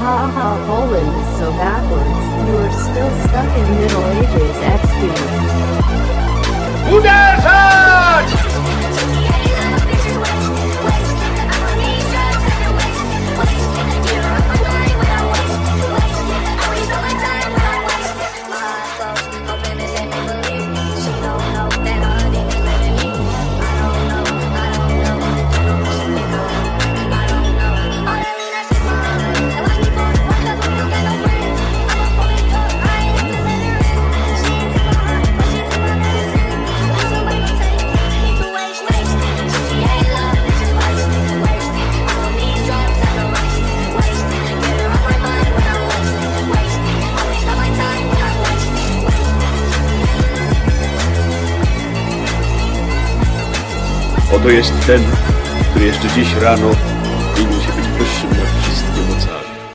ha ha, Poland is so backwards. You are still stuck in Middle Ages XD. Oto jest ten, który jeszcze dziś rano powinien się być wyższym nad wszystkie moce.